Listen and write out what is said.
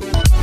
Bye.